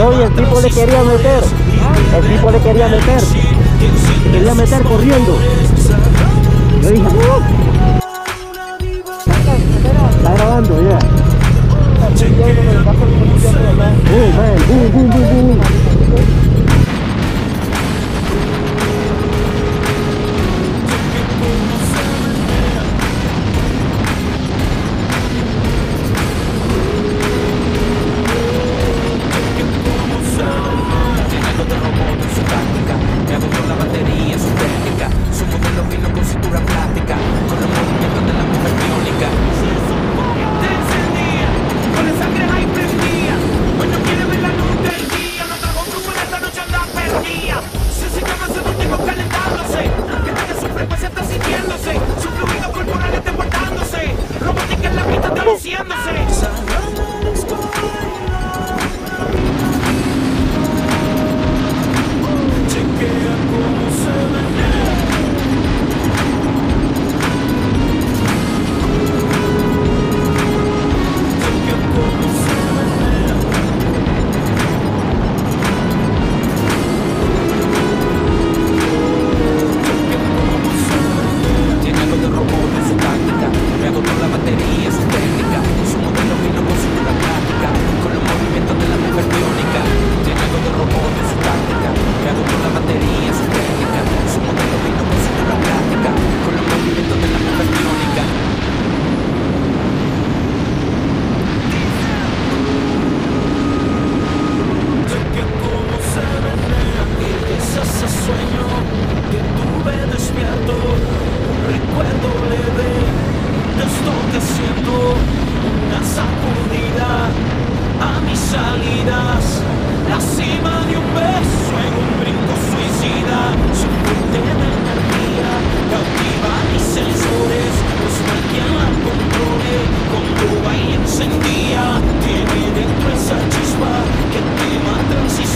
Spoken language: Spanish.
No, y el tipo le quería meter. El tipo le quería meter. Quería meter corriendo. Yo dije, Está grabando, ya. Uh, recuerdo, recuerdo le de esto que siento una sacudida a mis salidas, la cima de un beso en un brinco suicida, su fuente de energía cautiva mis sensores, pues busca quien la controle con tu baile.